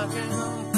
I can